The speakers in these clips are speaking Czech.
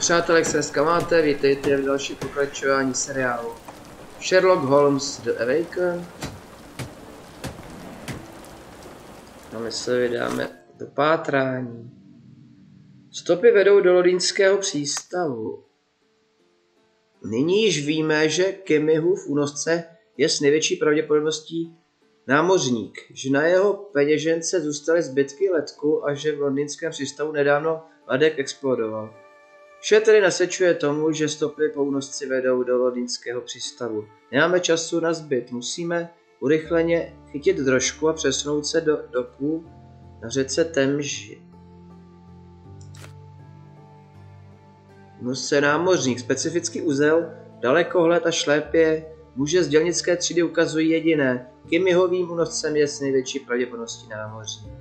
Přátelé, jak se dneska máte? Vítejte v další pokračování seriálu Sherlock Holmes The Awakened. A my se vydáme do pátrání. Stopy vedou do lodýnského přístavu. Nyní již víme, že v únosce je s největší pravděpodobností námořník, že na jeho peněžence zůstaly zbytky letku a že v londýnském přístavu nedávno ledek explodoval. Vše tedy nasvědčuje tomu, že stopy po únosci vedou do londýnského přístavu. Nemáme času na zbyt, musíme urychleně chytit drožku a přesunout se do doku na řece Temži. se námořník, specifický uzel, dalekohled a šlépě muže z dělnické třídy ukazují jediné. Kimihovým únoscem je s největší pravděpodobností námořník.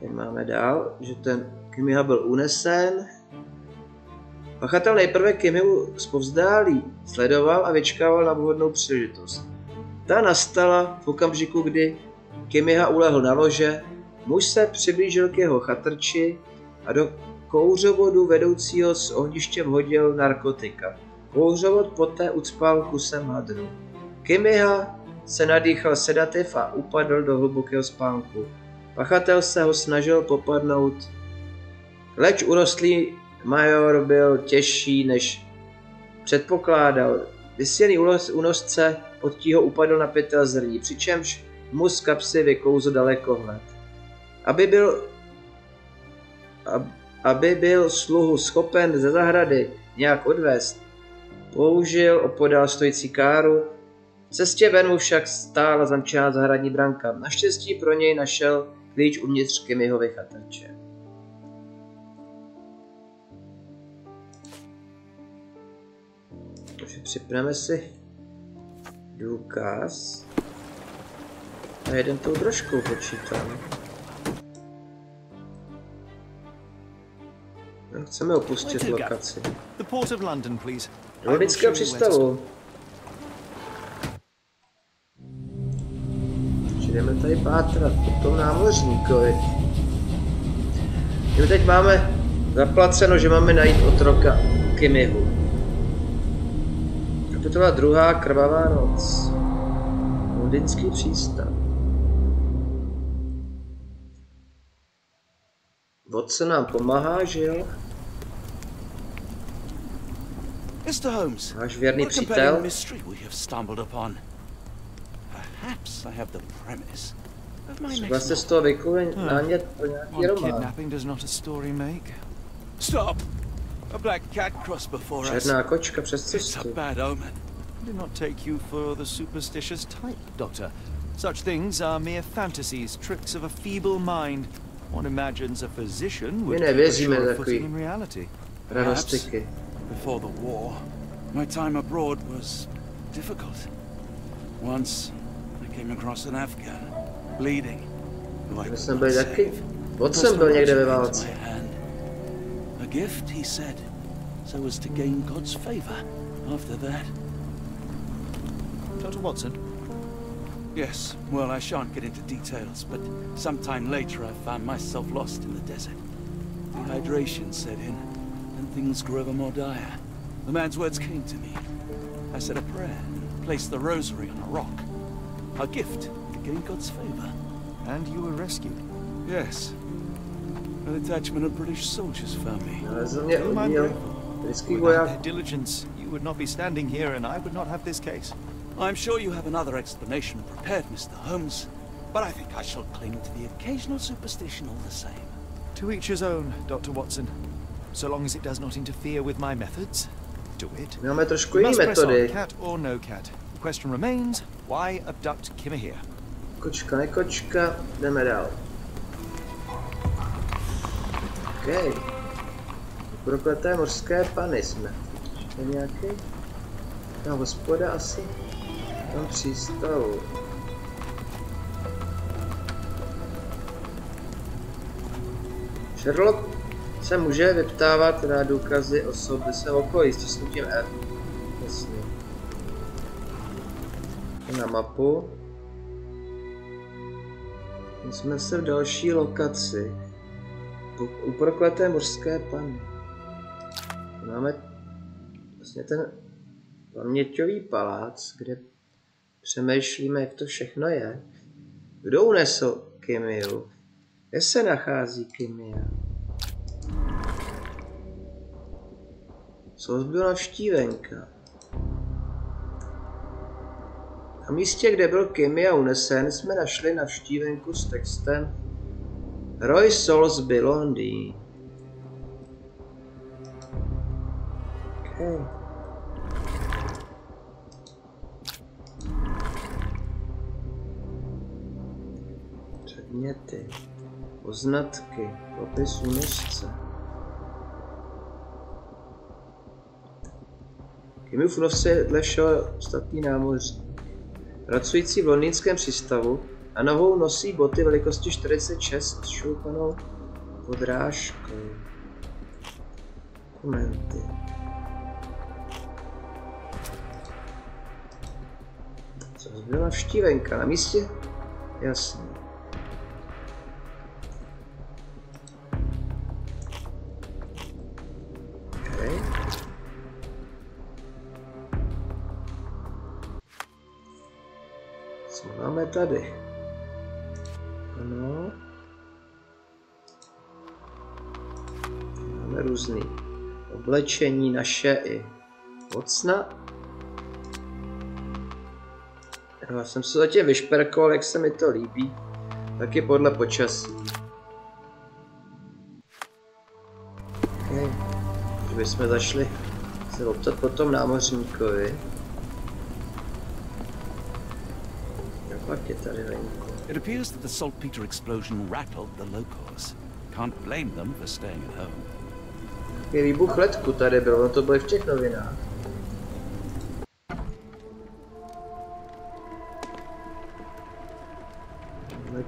Tady máme dál, že ten Kimiha byl unesen. Pachatel nejprve Kimihu zpovzdálí sledoval a vyčkával na vhodnou příležitost. Ta nastala v okamžiku, kdy Kimiha ulehl na lože, muž se přiblížil k jeho chatrči a do kouřovodu vedoucího z ohniště vhodil narkotika. Kouřovod poté ucpal kusem hadru. Kimiha se nadýchal sedativ a upadl do hlubokého spánku. Pachatel se ho snažil popadnout, leč urostlý major byl těžší, než předpokládal. Vysěný únosce pod tího upadl na pytel zrní, přičemž mu z kapsy vykouzl dalekohled. Aby byl, aby byl sluhu schopen ze zahrady nějak odvést, použil opodál stojící káru, cestě ven mu však stála zamčená zahradní branka. Naštěstí pro něj našel klíč uvnitř Kimiho vychatače. Takže připneme si důkaz. A jeden tou drožkou počítám. Chceme opustit lokaci. Do Londýnského přístavu. Jdeme tady pátrat po tom námořníkovi. My teď máme zaplaceno, že máme najít otroka Kimihu. Kapitola druhá, krvavá noc. Londýnský přístav. Watson nám pomáhá, že jo? Mr. Holmes, Váš věrný přítel. mystery we have stumbled upon. Perhaps I have the premise of my Třeba next jste z toho vykulen námět pro nějaký román. kidnapping does not a story make. Stop! A black cat crossed before us. Černá kočka přes It's a bad omen. I do not take you for the superstitious type, Doctor. Such things are mere fantasies, tricks of a feeble mind. One imagines a physician would My keep a nevěříme sure footing in reality. Pranostiky. Before the war, my time abroad was difficult. Once, I came across an Afghan, bleeding, who I could not save. Někde ve válce. Gift, he said, so as to gain God's favor. After that, Dr. Watson, yes, well, I shan't get into details, but sometime later I found myself lost in the desert. Dehydration set in, and things grew ever more dire. The man's words came to me. I said a prayer and placed the rosary on a rock. A gift to gain God's favor. and you were rescued. Yes. A detachment of British soldiers found me. Nalezl mě Whom I'm oddíl grateful. britských Without their diligence, you would not be standing here and I would not have this case. I'm sure you have another explanation prepared, Mr. Holmes, but I think I shall cling to the occasional superstition all the same. To each his own, Dr. Watson. So long as it does not interfere with my methods, do it. My máme trošku We jiný must press on, cat or no cat. The question remains, why abduct Kimahir? Kočka, nekočka, jdeme dál. OK. Prokleté mořské pany jsme. Ještě nějaký? Ta hospoda asi? Tam přístavu. Sherlock se může vyptávat na důkazy osoby se okolí s tisknutím F. Jasně. Na mapu. My jsme se v další lokaci. U prokleté mořské panny. Máme vlastně ten paměťový palác, kde přemýšlíme, jak to všechno je. Kdo unesl Kimiu? Kde se nachází Kimia? Co byla navštívenka? Na místě, kde byl Kimia unesen, jsme našli navštívenku s textem Roy Soulsby, Londýn. Okay. Předměty, poznatky, popis únožce. Kimův nos je dle všeho ostatní námořník. Pracující v londýnském přístavu na nohou nosí boty velikosti 46 s šoupanou podrážkou. Dokumenty. Co byla vštívenka na místě? Jasně. Co máme tady? Oblečení naše i mocna. Já jsem se zatím vyšperkoval, jak se mi to líbí. Taky podle počasí. Okay. Že bychom zašli se optat po tom námořníkovi. Pak je tady venku? It appears that the saltpeter explosion rattled the locals. Can't blame them for staying at home. Je výbuch letku tady byl, no to bylo v těch novinách.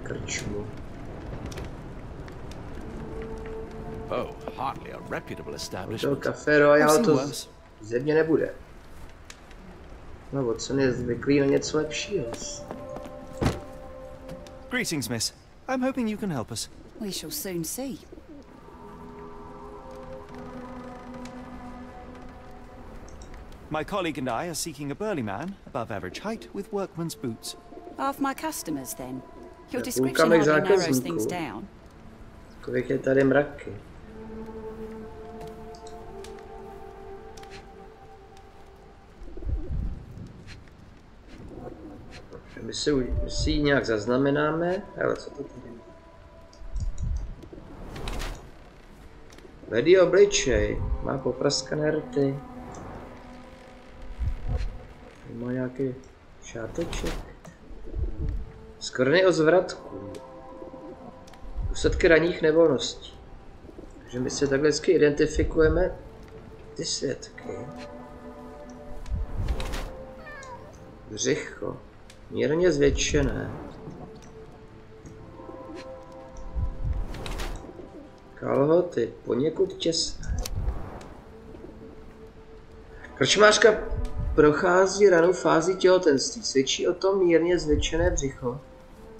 krčmu. Oh, hardly a reputable establishment. To Café Royal to země nebude. No, Watson je zvyklý na něco lepšího. Greetings, miss. I'm hoping you can help us. We shall soon see. My colleague and I are seeking a burly man, above average height, with workman's boots. Half my customers, then. Your description hardly narrows things down. Kolik je tady mraky? My si, my si ji nějak zaznamenáme, ale co to tady Vedý obličej, má popraskané rty. Má nějaký šáteček. Skorny o zvratku. Úsadky raních nevolností. Takže my si takhle identifikujeme ty svědky. Břicho. Mírně zvětšené. Kalhoty poněkud těsné. Krčmářka prochází ranou fázi těhotenství, svědčí o tom mírně zvětšené břicho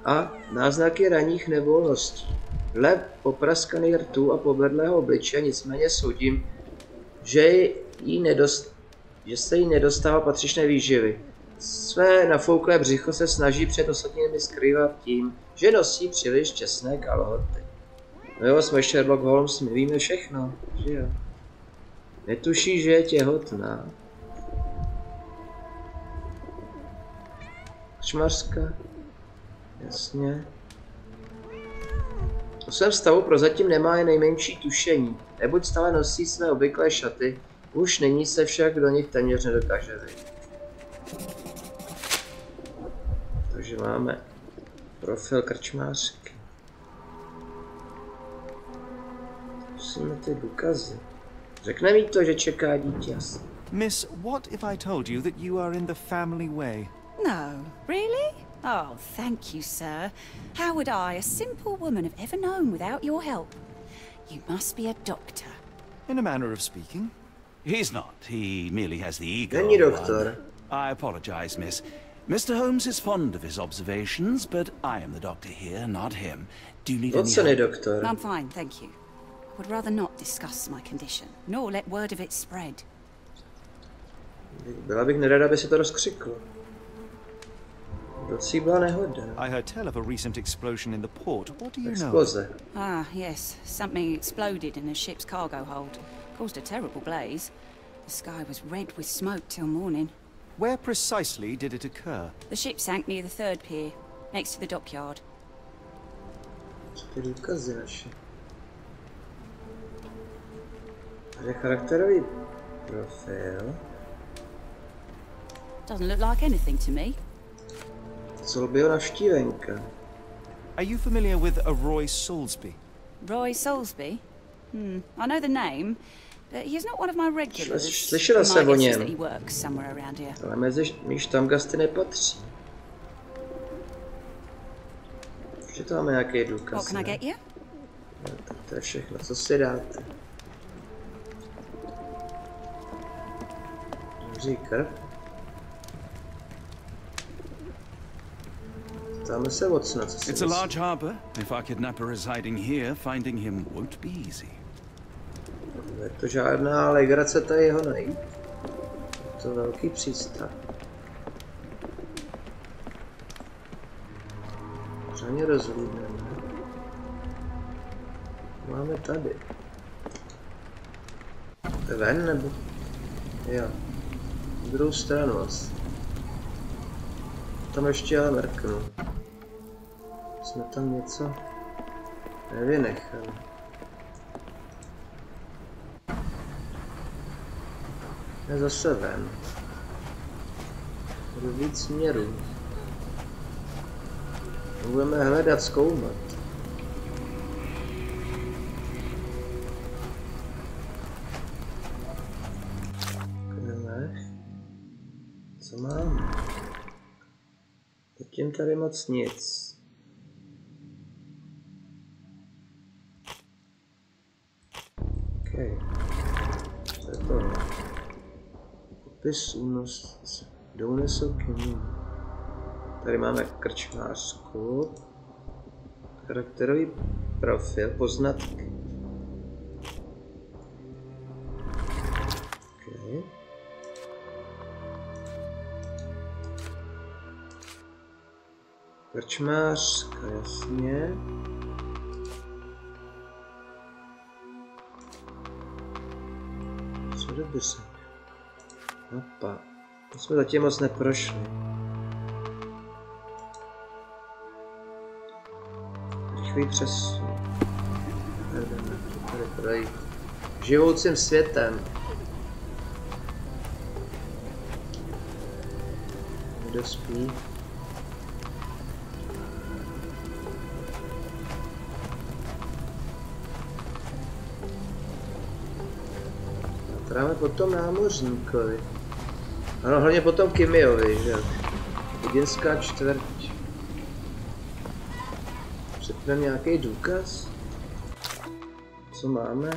a náznaky raných nevolností. Dle popraskaných rtů a pobledlého obliče nicméně soudím, že, jí nedost, že se jí nedostává patřičné výživy. Své nafouklé břicho se snaží před ostatními skrývat tím, že nosí příliš těsné kalhoty. No jo, jsme Sherlock Holmes, my víme všechno, že jo. Netuší, že je těhotná. Čmařka. Jasně. O svém stavu prozatím nemá jen nejmenší tušení, neboť stále nosí své obvyklé šaty, už není se však do nich téměř nedokáže vyjít. Takže máme profil krčmářky. Musíme ty důkazy. Řekne mi to, že čeká dítě. Miss, what if I told you that you are in the family way? No, really? Oh, thank you, sir. How would I, a simple woman, have ever known without your help? You must be a doctor. In a manner of speaking. He's not. He merely has the ego. Není doktor. I apologize, miss. Mr. Holmes is fond of his observations, but I am the doctor here, not him. Do you need any help? doctor? I'm fine, thank you. I would rather not discuss my condition, nor let word of it spread. Byla bych nerada, aby se to rozkřiklo. Docí byla nehoda. I heard tell of a recent explosion in the port. What do you know? Exploze. Ah, yes. Something exploded in a ship's cargo hold. Caused a terrible blaze. The sky was red with smoke till morning. Where precisely did it occur? The ship sank near the third pier, next to the dockyard. Co ty důkazy naše? Tady je charakterový profil. Doesn't look like anything to me. Solbio navštívenka. Are you familiar with a Roy Soulsby? Roy Soulsby? Hmm, I know the name, but he's not one of my regulars. slyšela jsem o něm. that he works somewhere around here. Ale mezi míš tam gasty nepatří. Ještě to máme nějaký důkaz. What can I get you? No, tak to je všechno, co si dáte. Dobří Ptáme se Watsona, co si It's a large harbor. If our kidnapper is hiding here, finding him won't be easy. Je to žádná legrace tady jeho najít. Je to velký přístav. Řádně rozhlídneme. Máme tady. Ven nebo? Jo. Druhou stranu asi. Tam ještě ale mrknu. Jsme tam něco nevynechali. Je zase ven. Do víc směrů. Budeme hledat, zkoumat. Co máme? Zatím tady moc nic. Okay. Co je tohle? Popis. Kdo unesl knihu? Tady máme krčmářku. Charakterový profil, poznatky. Krčmářka, jasně. Co doby se? Mapa. To jsme zatím moc neprošli. Rychlý přesun. Tady projít. Živoucím světem. Kdo spí? Tráme potom námořníkovi. Ano, hlavně potom Kimiovi, že jo. Viděnská čtvrť. Přepneme nějaký důkaz? Co máme?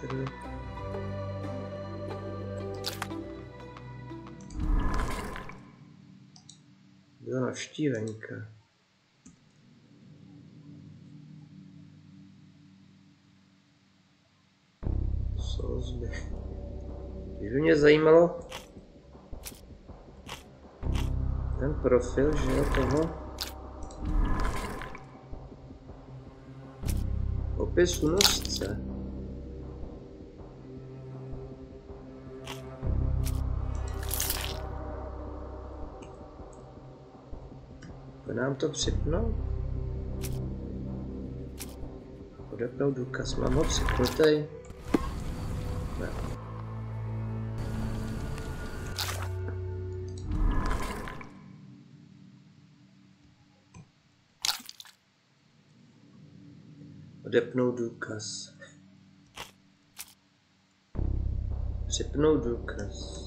Tady. Byla navštívenka. Když by mě zajímalo ten profil, že jo, toho opis únosce. Pojď nám to připnout? Podepnout důkaz, mám ho připnutý. Ne. Odepnout důkaz. Připnout důkaz.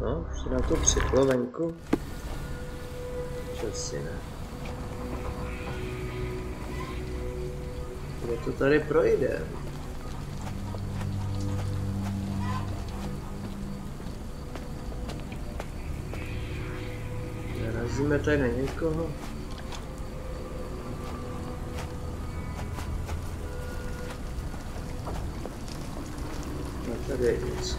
No, už se nám to připlo venku. Časy ne. Kde to tady projde? Narazíme tady na někoho. Tady je něco.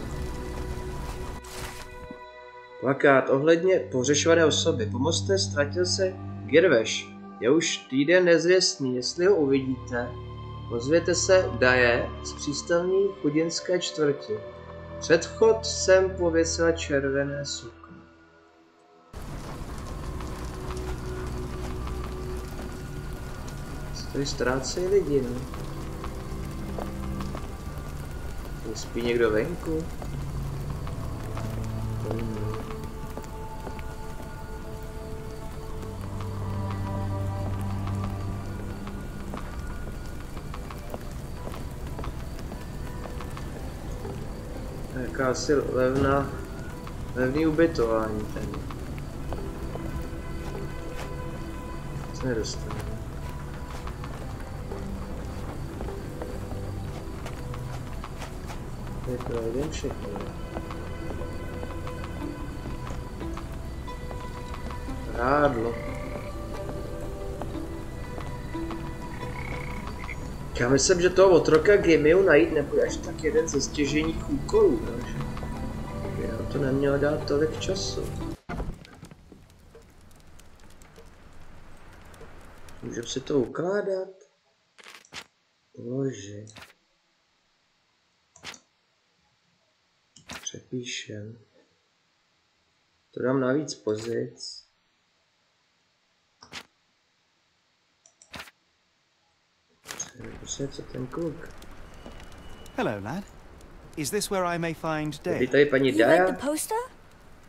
Plakát ohledně pohřešované osoby. Pomozte, ztratil se Girveš. Je už týden nezvěstný, jestli ho uvidíte. Ozvěte se Daje z přístavní chudinské čtvrti. Předchod jsem pověsila červené sukno. Tady ztrácejí lidi, no. Spí někdo venku? Hmm. Jakási levná, levný ubytování tady. Co nedostane? Tady projdem všechno. Rádlo. Já myslím, že toho otroka Gimiu najít nebude až tak jeden ze stěženích úkolů, takže já to neměl dát tolik času. Můžeme si to ukládat? Bože. Přepíšem. To dám na víc pozic. Prostě co ten kluk. Hello, lad. Is this where I may find Je Dale? tady paní You like Daja? the poster?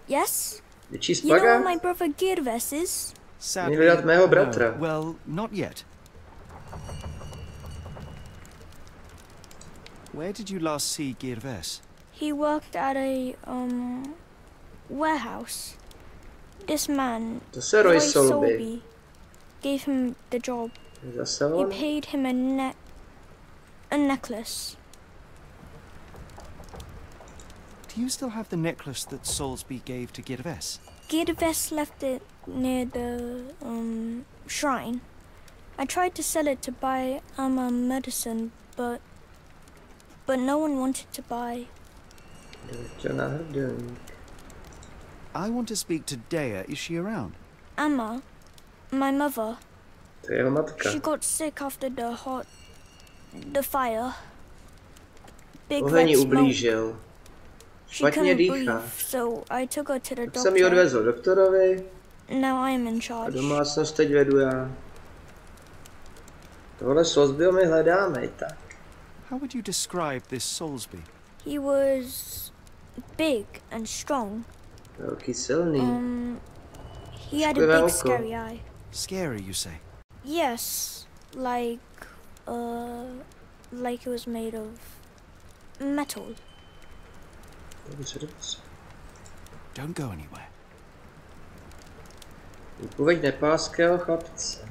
Yes? You know where my brother Girves is? Sadly, mého no. bratra. Well, not yet. Where did you last see Girves? He worked at a, um, warehouse. This man, To se Roy Roy Solby. Solby, gave him the job. Zase He paid him a ne- a necklace. Do you still have the necklace that Solsby gave to Girves? Girves left it near the, um, shrine. I tried to sell it to buy Amma medicine, but, but no one wanted to buy. To náhrdelník. I want to speak to Dea. Is she around? Emma, my mother, To matka. She got sick after the hot, the fire. Big Oheň jí red smoke. ublížil. She Špatně couldn't dýchá. breathe, so I took her to the Tak jsem ji doctor. odvezl doktorovi Now I am in a charge. domácnost teď vedu já. Tohle Sosbyho my hledáme i tak. How would you describe this Solsby? He was big and strong. Velký, silný. Um, he had a big oko. scary eye. Scary, you say? Yes, like, uh, like it was made of metal. Dobře, dobře. Don't go anywhere. Výpověď nepálského chlapce.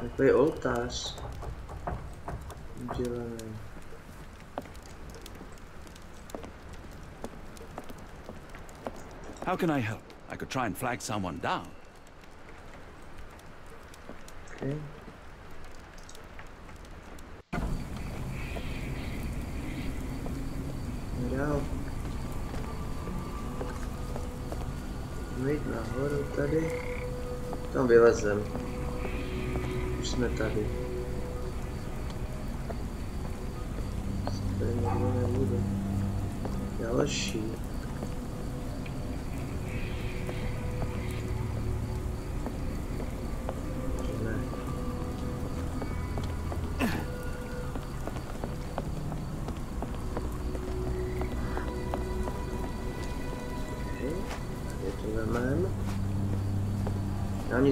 Takový oltář. Udělaný. How can I help? I could try and flag someone down. Okay. Dál. Jít nahoru tady. Tam vylezem. Už jsme tady. Tady někdo nebude. Další. Ne.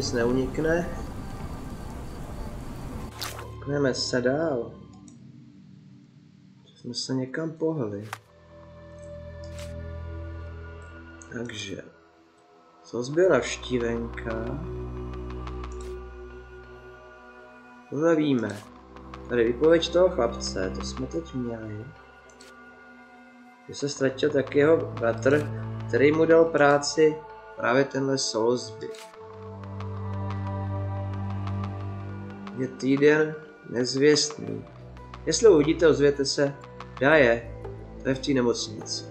Nic neunikne. Koukneme se dál. Jsme se někam pohli. Takže. Co zbyl navštívenka? Tohle víme. Tady vypověď toho chlapce, to jsme teď měli. Že se ztratil taky jeho bratr který mu dal práci právě tenhle Soulsby. Je týden nezvěstný. Jestli ho uvidíte, ozvěte se. Já je. To je v té nemocnici.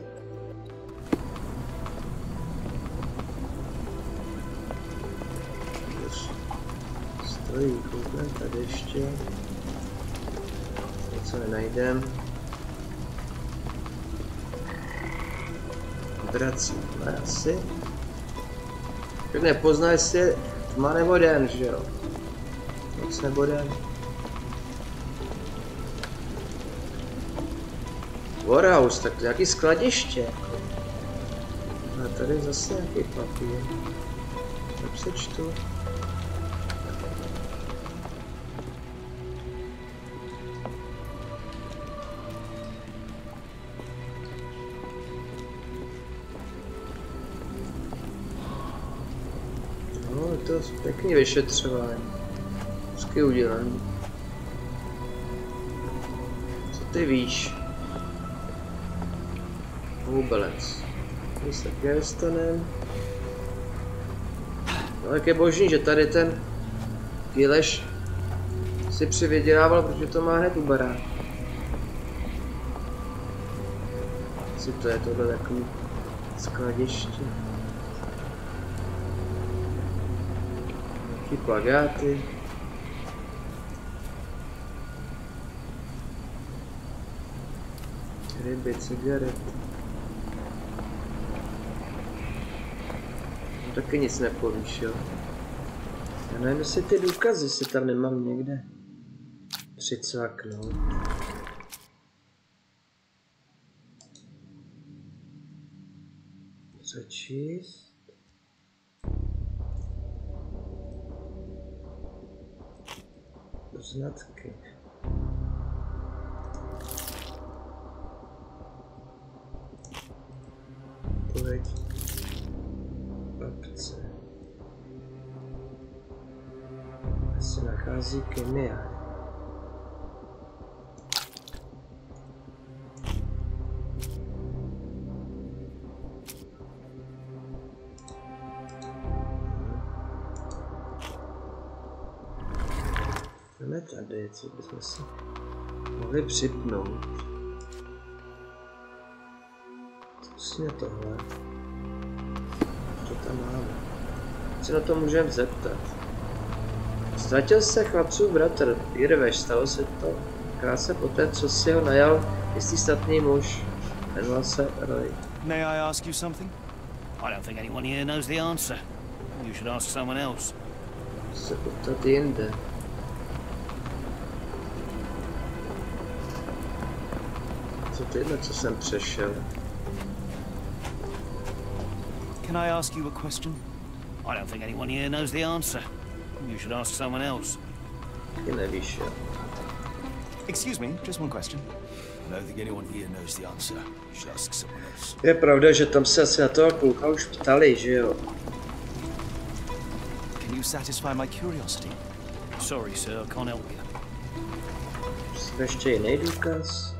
Stojí, koukne tady ještě. Něco nenajdem. Drací, ne asi. Tak nepozná, jestli je tma nebo den, že jo? Noc nebo den. Warehouse, tak nějaký skladiště. Jako. A tady zase nějaký papír. Tak přečtu. No, je to pěkný vyšetřování. Hezky udělaný. Co ty víš? Vůbec. My se také dostaneme. No tak je božný, že tady ten Gileš si přivydělával, protože to má hned u baráku. Co to je tohle takový skladiště? Nějaký plagáty. Ryby, cigarety. No, taky nic nepovíš, jo? Já nevím, jestli ty důkazy si tam nemám někde přicvaknout. Přečíst. Poznatky. Nachází Kemia. Jdeme tady, co bychom si mohli připnout. Přesně tohle. Co tam máme? Se na to můžeme zeptat. Ztratil se chlapců bratr, Irveš, stalo se to krátce poté, co si ho najal jistý statný muž. Jmenoval se Roy. May I ask you something? I don't think anyone here knows the answer. You should ask someone else. Se poptat jinde. Co to jedno, co jsem přešel? Can I ask you a question? I don't think anyone here knows the answer. You should ask someone else. Ty nevíš, jo. Excuse me, just one question. I don't think anyone here knows the answer. You should ask someone else. Je pravda, že tam se asi na toho kluka už ptali, že jo? Can you satisfy my curiosity? Sorry, sir, I can't help you. Jsme ještě jiný důkaz.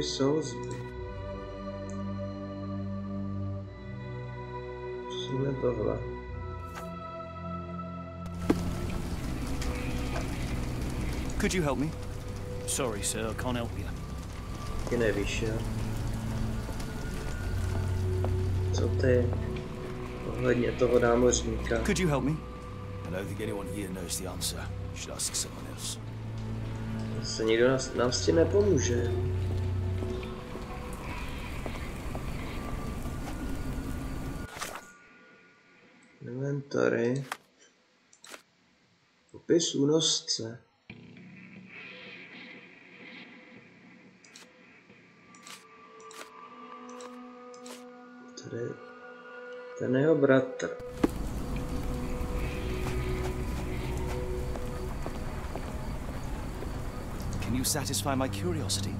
Roy Soulsby. Musíme tohle. Could you help me? Sorry, sir, I can't help you. Ty nevíš, jo? Co ty? Ohledně toho námořníka. Could you help me? I don't think anyone here knows the answer. You should ask someone else. Se nikdo nás, nám s tím nepomůže. Popis únosce. Tady ten jeho bratr. Can you satisfy my curiosity?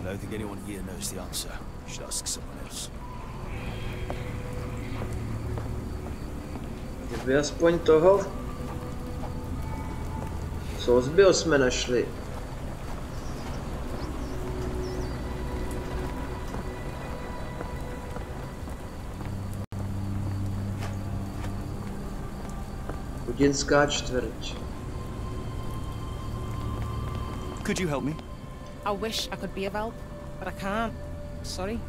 I don't think anyone here knows the answer. You should ask someone else. Vy aspoň toho. Co zbyl jsme našli. Chudinská čtvrť. Could you help me? I wish I could be of help, but I can't. Sorry.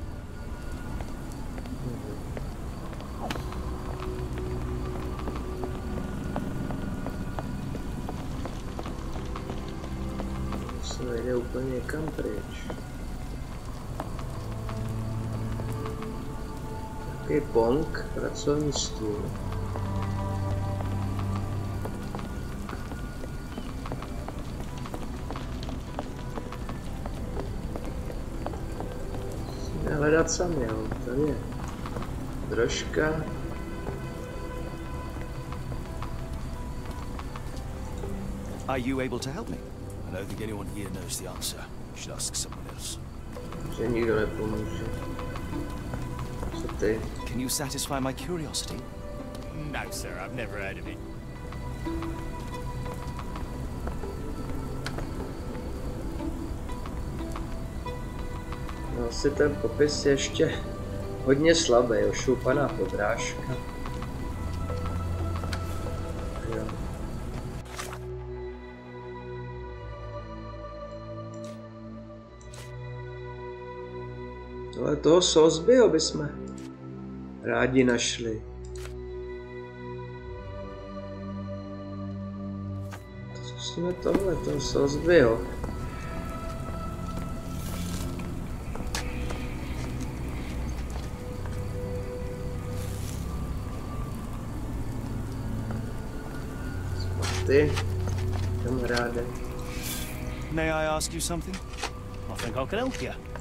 Nejde úplně kam pryč. Takový pong, pracovní stůl. Musíme hledat sami, jo. Tady je drožka. Are you able to help me? I don't think anyone here knows the answer. You should ask someone else. Že nikdo nepomůže. Co ty? Can you satisfy my curiosity? No, sir, I've never heard of it. No, asi ten popis je ještě hodně slabý, ošoupaná podrážka. Toho Sosbyho bychom rádi našli. Zkusíme tohle, toho Sosbyho. Ty, kamaráde. May I ask you something? I think I can help you.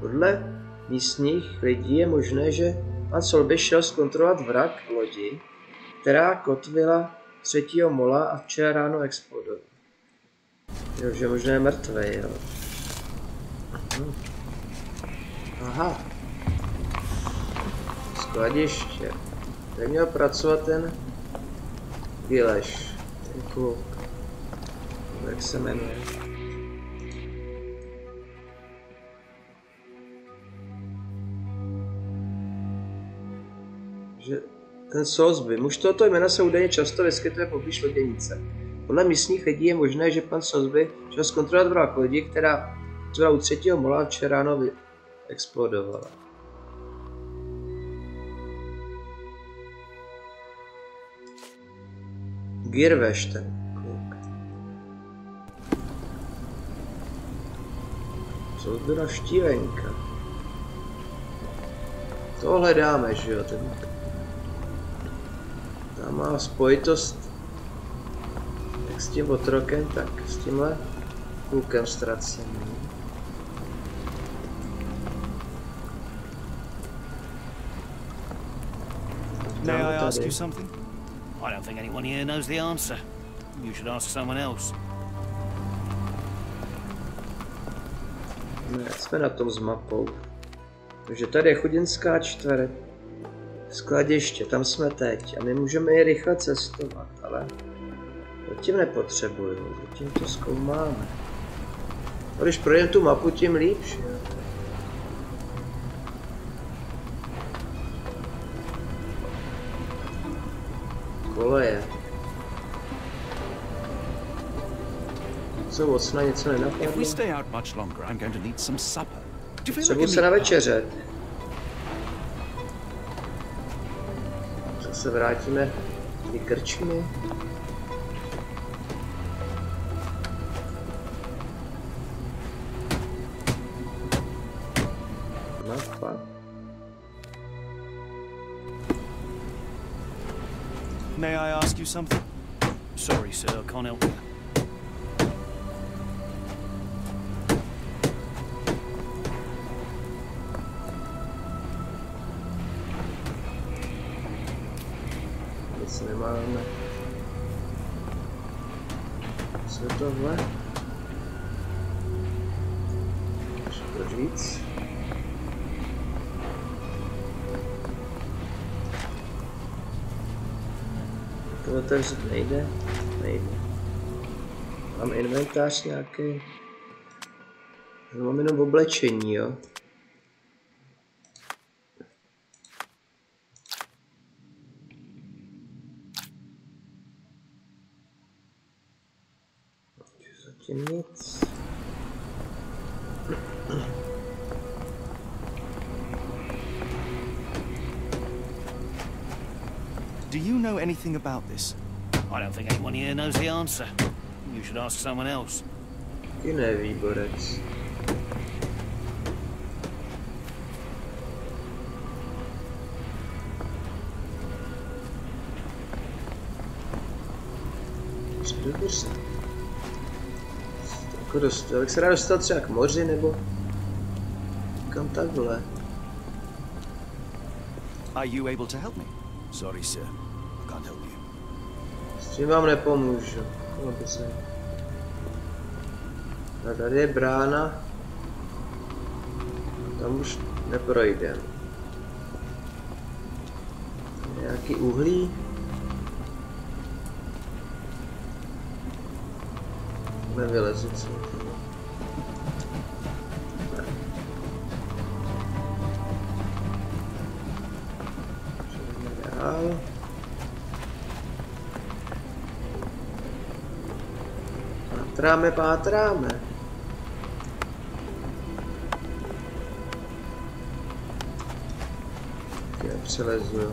Podle místních lidí je možné, že pan Solby šel zkontrolovat vrak lodi, která kotvila třetího mola a včera ráno explodovala. Jo, že možná je mrtvý, jo. Hm. Aha. Skladiště. Tady měl pracovat ten Gileš. Ten kluk. Jak se jmenuje? Že ten Sosby, muž tohoto jména se údajně často vyskytuje poblíž loděnice. Podle místních lidí je možné, že pan Sosby šel zkontrolovat vrak lodi, která byla u třetího mola včera ráno explodovala. Girveš ten kluk. Sosby navštívenka. To hledáme, že jo, ten tam má spojitost jak s tím otrokem, tak s tímhle klukem ztraceným. May I ask you something? I don't think anyone here knows the answer. You should ask someone else. Ne, jsme na tom s mapou. Takže tady je chudinská čtvrť. Skladiště, tam jsme teď a my můžeme i rychle cestovat, ale zatím nepotřebuju, zatím to zkoumáme. A když projdeme tu mapu, tím líp, že? Koleje. Co ocna něco If nenapadlo? we stay out much Zase vrátíme ty krčmy. May I ask you something? Sorry, sir, I can't help you. To otevřít nejde? Nejde. Mám inventář nějaký. Mám jenom oblečení, jo. Zatím nic. Do you know anything about this? I don't think anyone here knows the answer. You should ask someone else. Taky neví, borec. Co dobře. Jako dost, já bych se rád dostal třeba k moři, nebo kam takhle. Are you able to help me? Sorry, sir. Tím vám nepomůžu. No, to se... A tady je brána. Tam už neprojdem. Nějaký uhlí. Nevylezu co. Pátráme, pátráme. Já přelezu. jo.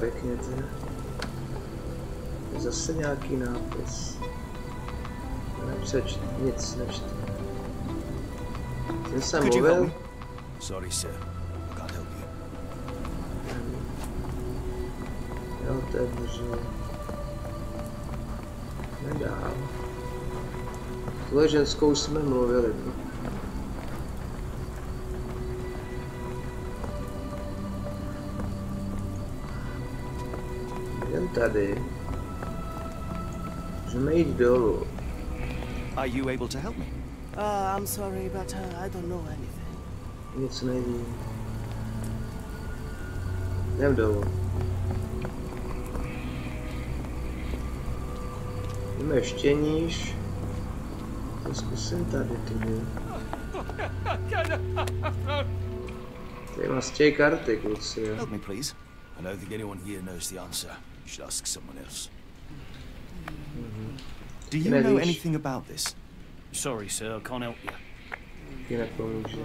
Pěkně teda. Je Zase nějaký nápis. Nepřečtu, nic nečtu. Jsem you help mluvil? Sorry, sir. I can't help you. Já otevřu. Nedám. Tuhle ženskou jsme mluvili. Jdem tady. Můžeme jít dolů. Are you able to help me? Uh, I'm sorry, but uh, I don't know anything. Nic nevím. Jdem dolů. Jdeme ještě níž. To zkusím tady tudy. Tady má z těch karty, kluci, jo. Help me, please. I don't think anyone here knows the answer. You should ask someone else. Do you know anything about this? Sorry, sir, I can't help you. Ti nepomůže.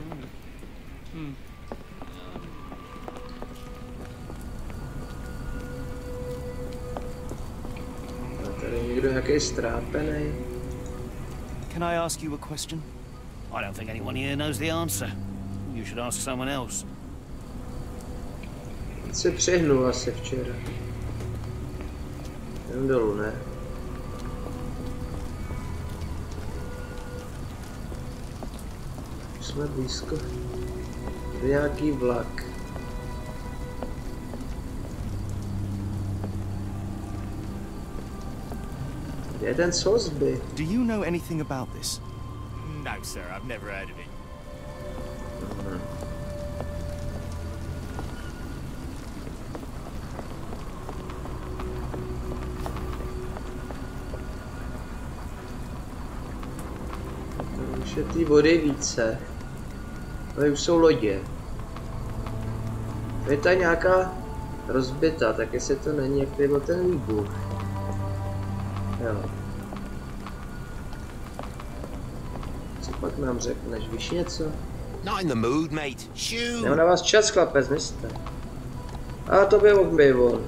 A tady někdo nějaký strápený. Can I ask you a question? I don't think anyone here knows the answer. You should ask someone else. Se přehnul asi včera. Jdem dolů, ne? Jsme blízko. Nějaký vlak. Kde je ten Sosby? Do you know anything about this? No, sir, I've never heard of it. Už je té vody více. Ale už jsou lodě. Je ta nějaká rozbita, tak jestli to není, jak tady byl ten výbuch. Jo. Co pak nám řekneš, víš něco? Not in the mood, mate. Shoo! Nemám na vás čas, chlapec, mister. A to by mohl být on.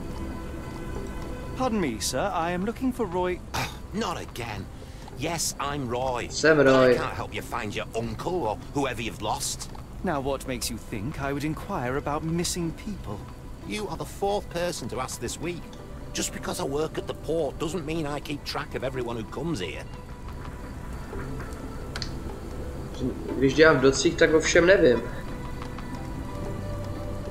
Pardon me, sir. I am looking for Roy. Not again. Yes, I'm Roy. Jsem I can't help you find your uncle or whoever you've lost. Now, what makes you think I would inquire about missing people? You are the fourth person to ask this week. Just because I work at the port doesn't mean I keep track of everyone who comes here. Když dělám v docích, tak o všem nevím.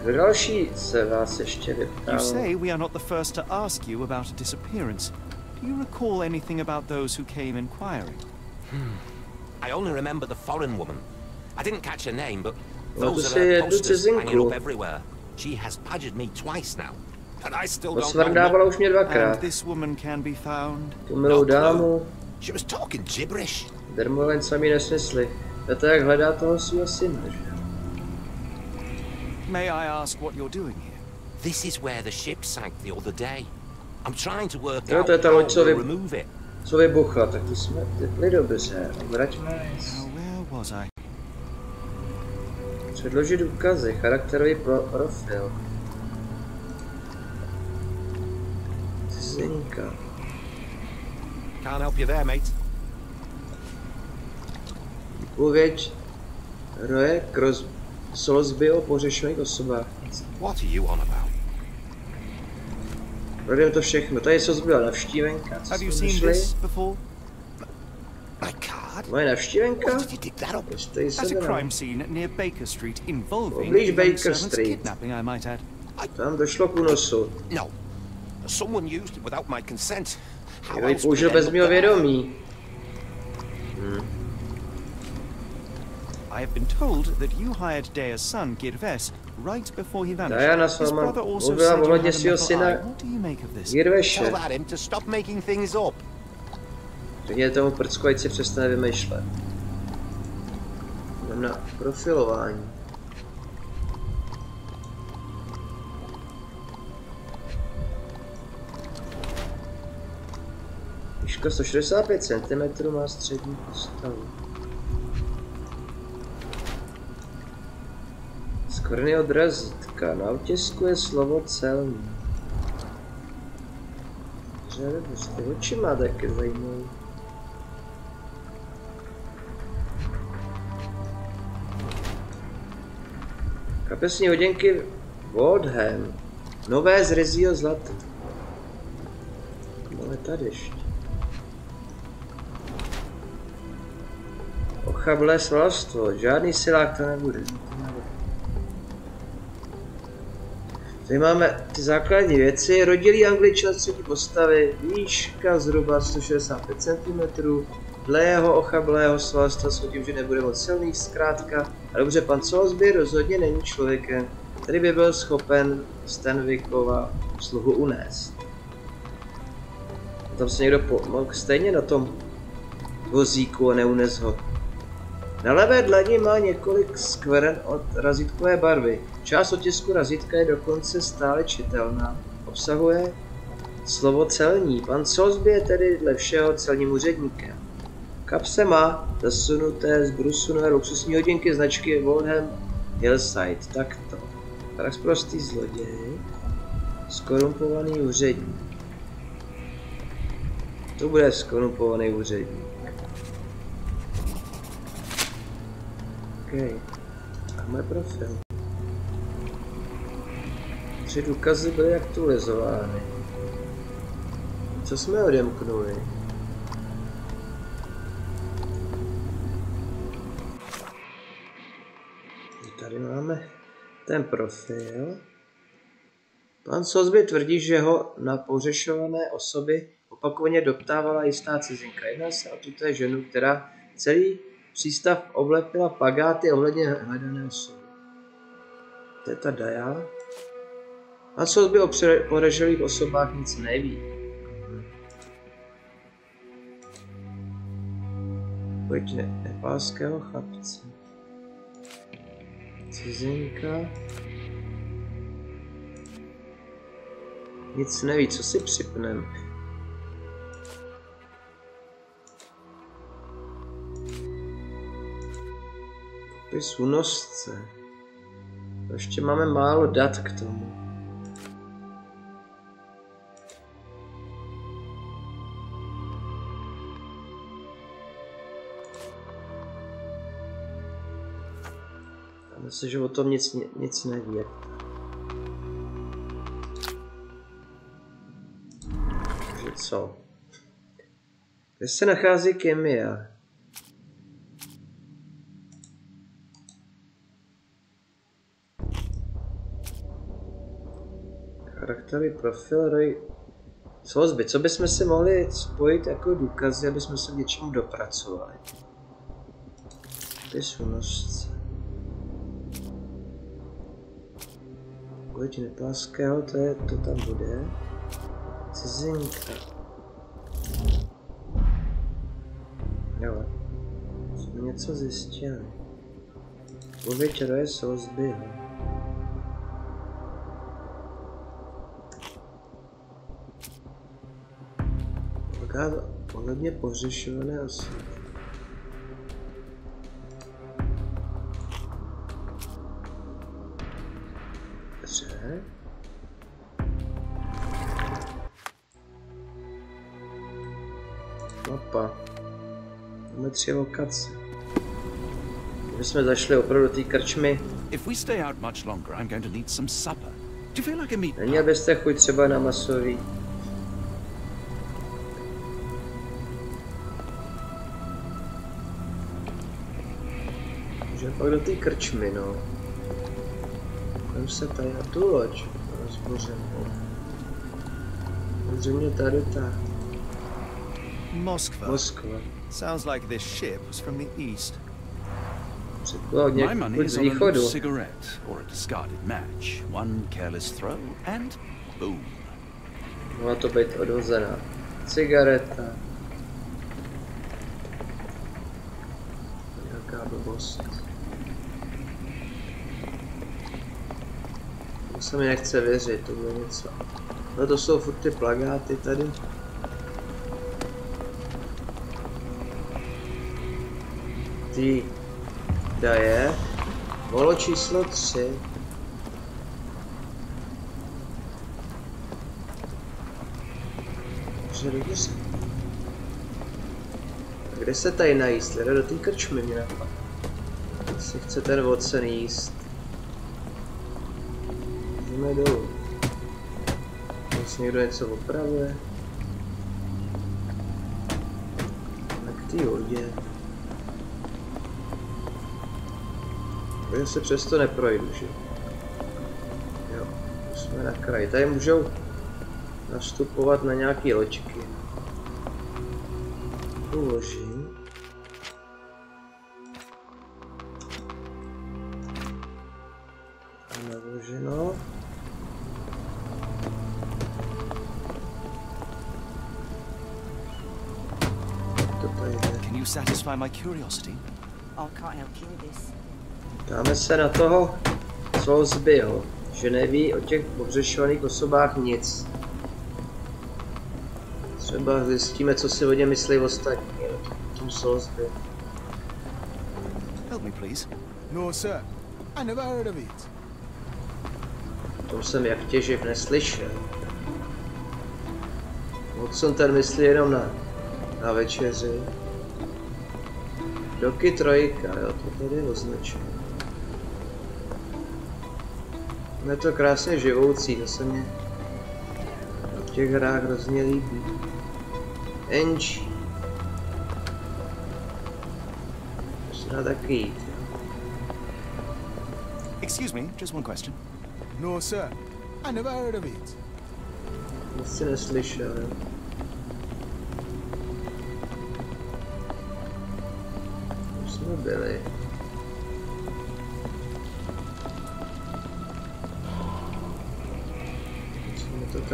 Kdo další se vás ještě You say we are not the first to ask you about a disappearance. Do you recall anything about those who came inquiring? Hmm. I only remember the foreign woman. I didn't catch her name, but those are her posters hanging cizinku. up everywhere. She has badgered me twice now, and I still don't know. Už mě And this woman can be found? Tu milou dámu, She was talking gibberish. dermové samý nesmysly. To je to, jak hledá toho svého syna, že? May I ask what you're doing here? This is where the ship sank the other day. I'm trying to work Jo, out to je ta loď, co vy-. Co vybuchla, tak tu jsme tepli dobře. Vraťme se. Now, where was I? Předložit důkazy, charakterový pro profil. Cizinka. Can't help you there, mate. Výpověď Roje Kros Solsby o pořešených osobách. What are you on about? Projdeme to všechno. Tady Solsby byla navštívenka. Co jsme našli? Moje navštívenka? Se Street involving Poblíž Baker Street. Tam došlo k únosu. No. Someone used it without my consent. Ji použil bez mého vědomí. Have been told that you hired Dea's son, Girves, right before he vanished. Diana His brother also said you had a svého mental syna. What do you make of this? Girveše. Tell him to stop making things up. Řekněte tomu prcku, ať si přestane vymýšlet. Jdem na profilování. Výška 165 cm má střední postavu. Skvrny od razítka. Na otisku je slovo celní. Dobře, ty oči má taky zajímavý. Kapesní hodinky Waldham. Nové z ryzího zlata. Máme tady ještě. Ochablé svalstvo. Žádný silák to nebude. Tady máme ty základní věci. Rodilý angličan střední postavy. Výška zhruba 165 cm. Dle jeho ochablého svalstva s tím, že nebude moc silný, zkrátka. A dobře, pan Salisbury rozhodně není člověkem, který by byl schopen Stanwykova sluhu unést. Tam se někdo pomohl stejně na tom vozíku a neunes ho. Na levé dlani má několik skvrn od razítkové barvy. Část otisku razítka je dokonce stále čitelná. Obsahuje slovo celní. Pan Salisbury je tedy dle všeho celním úředníkem. Kapse má zasunuté z brusunové luxusní hodinky značky Waldham Hillside. Takto. Tak prostý zloděj. Skorumpovaný úředník. To bude skorumpovaný úředník. OK. Máme profil. Tři důkazy byly aktualizovány. Co jsme odemknuli? Tady máme ten profil. Pan Sosby tvrdí, že ho na pořešované osoby opakovaně doptávala jistá cizinka. Jedná se o tuto ženu, která celý přístav oblepila pagáty ohledně hledané osoby. To je ta Daja. Pan Sosby o pře- podezřelých osobách nic neví. Pojď ne- nepálského chlapce. Cizinka. Nic neví, co si připnem. Popis únosce. Ještě máme málo dat k tomu. Myslím, že o tom nic, nic neví. Takže co? Kde se nachází Kemia? Charakterový profil Roy Sozby, co bychom si mohli spojit jako důkazy, aby jsme se k něčemu dopracovali? Vysunosti. Pojď Nepálského, to, je, to tam bude. Cizinka. Jo. Jsme něco zjistili. Pověď roje Salisbury. Ohledně pohřešované osoby. Máme tři lokace. My jsme zašli opravdu do té krčmy. If we stay out much longer, I'm going to need some supper. Do you feel like a meat Není, abyste chuť třeba na masový. Můžeme pak do té krčmy, no. Pojďme se tady na tu loď rozbořenou. Zřejmě tady ta Moskva. Moskva. Sounds like this ship was from the east. Předpokládně My money is on a cigarette or a discarded match. One careless throw and boom. Mohla to být odhozená. Cigareta. Nějaká blbost. To se mi nechce věřit, to bylo něco. No to jsou furt ty plagáty tady. Ty. Kde je? Kolo číslo 3. Dobře, dobře. A kde se tady najíst? Jde do té krčmy mě napadá. Jestli chce ten vocen jíst. Jdeme dolů. Jestli někdo něco opravuje. Tak ty hodě. Já se přesto neprojdu, že? Jo, jsme na kraji. Tady můžou nastupovat na nějaké loďky. Uložím. A naloženo. To tady jde. Can you satisfy my curiosity? I can't help you with this. Dáme se na toho, co zbyl, že neví o těch pohřešovaných osobách nic. Třeba zjistíme, co si o ně myslí ostatní, o tom Salisbury. Help me, please. No, sir. I never heard of it. O tom jsem jak těživ neslyšel. Watson ten myslí jenom na, na večeři. Doky trojka, jo, to tady je Je to krásně živoucí, to se mě v těch hrách hrozně líbí. Musím taky jít. Excuse me, just one question. No, sir. I never heard of it. Nic si neslyšel, jo. Už jsme byli.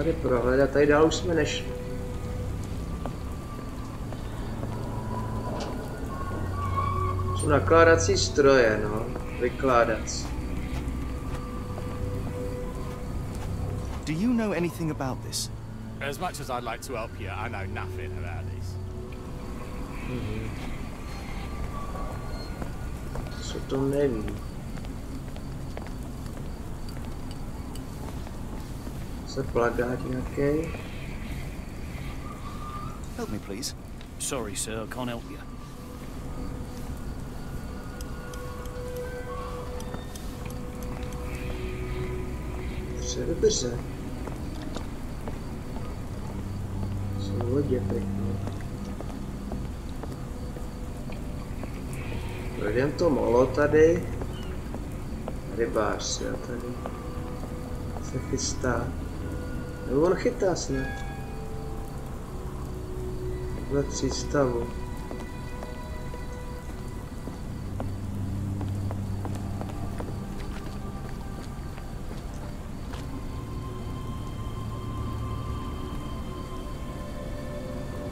Tady prohledat, tady dál už jsme nešli. Jsou nakládací stroje, no. Vykládací. Do you know anything about this? As much as I'd like to help you, I know nothing about this. Co to neví. Se plagát nějaký. Help me, please. Sorry, sir, I can't help you. Jsou lodě pěkně. Projdem to molo tady. Rybář, jo, tady. Se chystá. Nebo on chytá snad. Ve přístavu.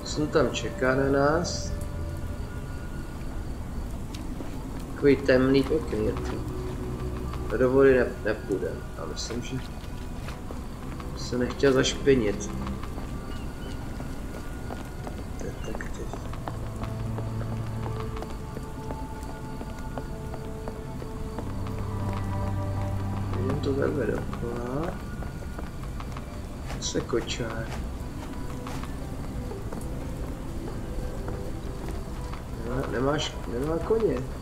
Sun tam čeká na nás. Takový temný to. Do vody ne, nepůjde. A myslím, že se nechtěl zašpinit. Detektiv. Jen to veme dokola. Se kočár. Nemá, nemáš, nemá koně.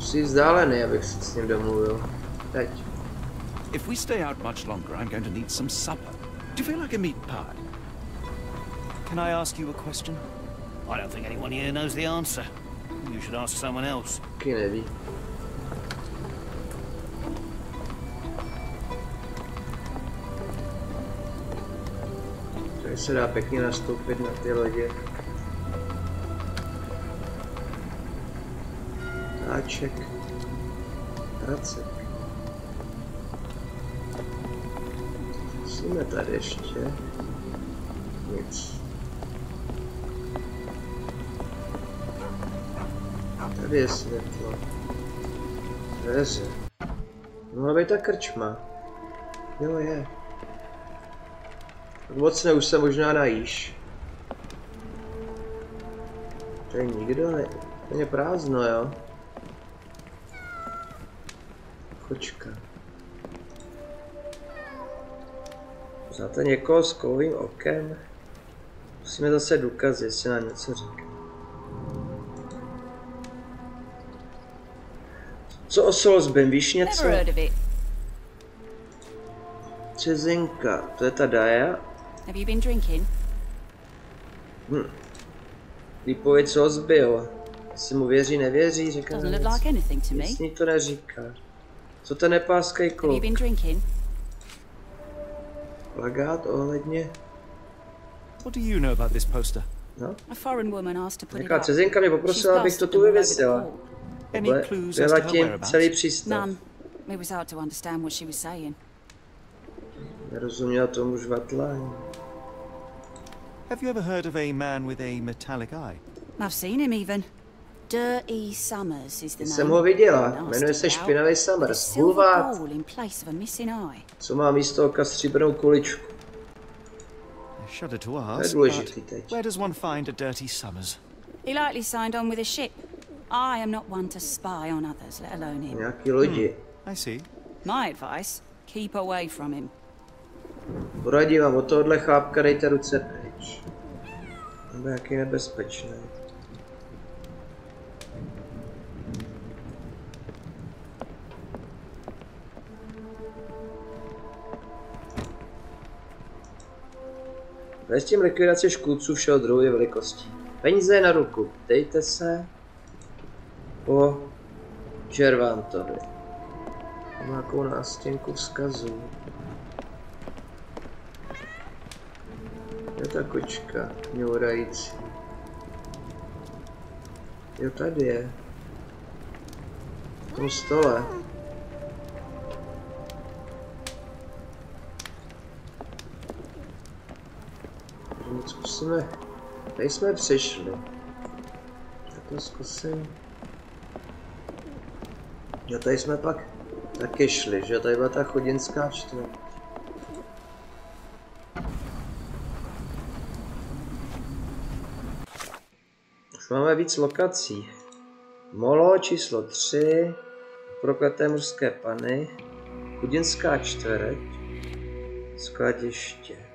Jsi vzdálený, abych se s ním domluvil. Teď. If we stay out much longer, I'm going to need some supper. Do you feel like a meat pie? Can I ask you a question? I don't think anyone here knows the answer. You should ask someone else. Taky neví. Tady se dá pěkně nastoupit na ty lodě. Háček. Racek. Musíme tady ještě. Nic. Tady je světlo. Dveře. Mohla být ta krčma. Jo, je. Ovocné už se možná najíš. Tady nikdo ne... Není prázdno, jo? Kočka. Znáte někoho s kovým okem? Musíme zase důkazy, jestli nám něco říká. Co o Solsbym, víš něco? Cizinka, to je ta Daja? Have you been drinking? Hm. Výpověď Solsbyho. Jestli mu věří, nevěří, říká Doesn't look nic. like anything to me. Nic mi to neříká. Co ten nepáskej Have you kluk? been drinking? Plagát ohledně? What do you know about this poster? No? A foreign woman asked to put it Nějaká up. cizinka mě She's poprosila, abych to tu vyvěsila. wall. Any Tohle clues as byla to her tím whereabouts? celý přístav. None. It was hard to understand what she was saying. Nerozuměl tomu žvatlání. Have you ever heard of a man with a metallic eye? I've seen him even. Dirty Summers is the name. Jsem ho viděla, jmenuje se. Špinavý Summers. silver Hulvát, ball in place of a missing eye. co má místo oka stříbrnou kuličku. Shudder to ask, důležitý but teď. where does one find a dirty Summers? He likely signed on with a ship. I am not one to spy on others, let alone him. Nějaký lodi. I see. My advice, keep away from him. Poradím vám, od tohohle chápka dejte ruce pryč. Nebo jaký nebezpečný. Zajistím likvidaci škůdců všeho druhu i velikostí. Peníze na ruku. Dejte se po Červantovi. Mám nějakou nástěnku vzkazů. Je ta kočka, ňourající. Jo, tady je. V tom stole. Zkusíme... Tady jsme přišli. Tak to zkusím. Jo, tady jsme pak taky šli, že? Tady byla ta chodinská čtvrť. Už máme víc lokací. Molo číslo 3, prokleté mužské pany, chudinská čtvereť, skladiště.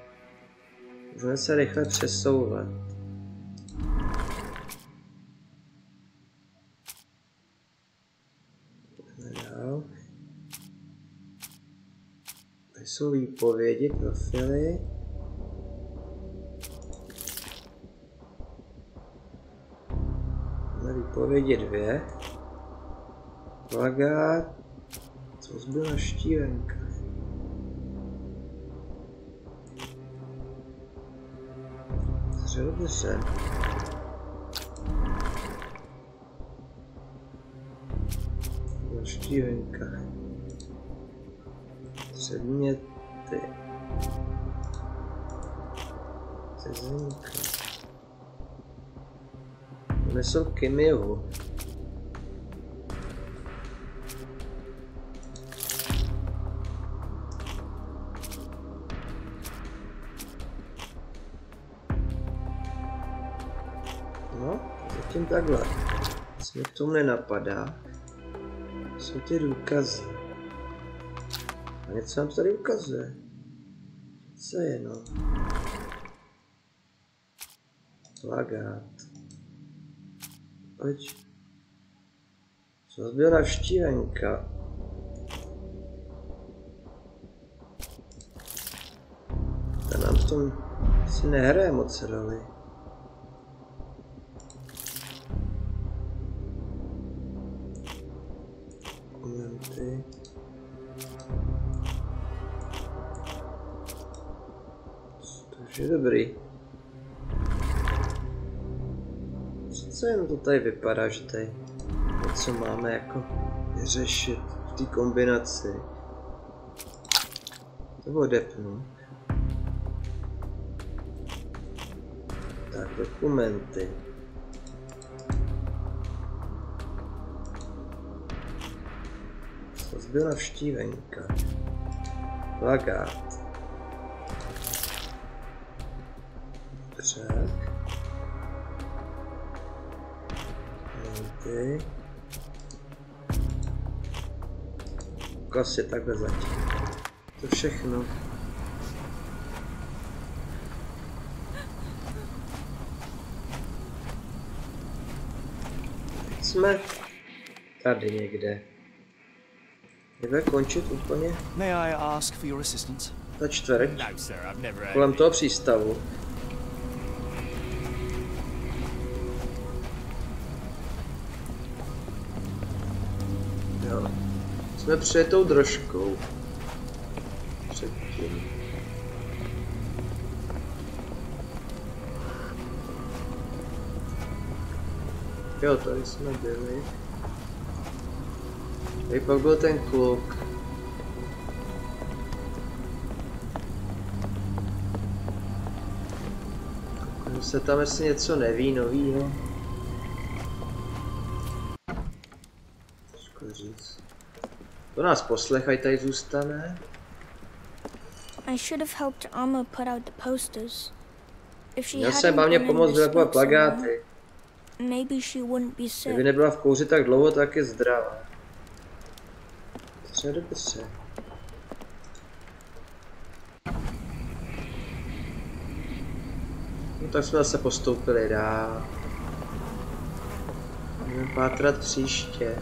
Můžeme se rychle přesouvat. Jsou výpovědi, profily. Na výpovědi dvě. Plagát. Co zbyl na Dobře, dobře. Štívenka. Předměty. Cizinka. Nesou Kimiovu. No, takhle. Nic mě k tomu nenapadá. Jsou ty důkazy. A něco nám tady ukazuje. Co je no? Plagát. Pojď. Co zběla štívenka? Ta nám v tom si nehraje moc roli. Už je dobrý. Přece jen to tady vypadá, že tady něco máme jako řešit v té kombinaci. To odepnu. Tak, dokumenty. Co zbyla vštívenka? Plagát. Dobře. Momenty. Asi takhle zatím. To všechno. Jsme tady někde. Jdeme končit úplně May I ask for your assistance? ta čtvrť No, kolem toho přístavu. Jo. Jsme před tou drožkou. Předtím. Jo, tady jsme byli. Tady pak byl ten kluk. Kouknu se tam jestli něco neví novýho. Těžko říct. To nás poslechaj, tady zůstane. I should have helped Amma put out the posters. If she Měl jsem hlavně pomoct someone, plagáty. maybe she wouldn't be sick. Kdyby nebyla v kouři tak dlouho, tak je zdravá. Dobře. No tak jsme zase postoupili dál. Budeme pátrat příště.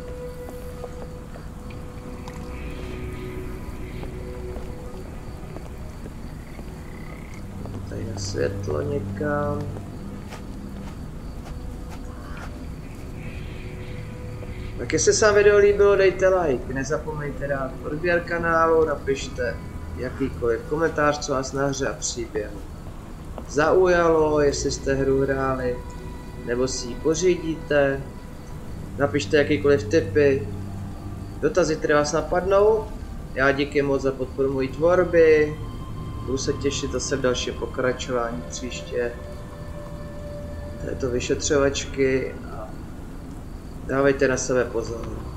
Tady na světlo někam. Tak jestli se vám video líbilo, dejte like, nezapomeňte dát odběr kanálu, napište jakýkoliv komentář, co vás na hře a příběhu zaujalo, jestli jste hru hráli, nebo si ji pořídíte, napište jakýkoliv tipy, dotazy, které vás napadnou. Já díky moc za podporu mojí tvorby, budu se těšit zase v další pokračování příště této vyšetřovačky dávejte na sebe pozor.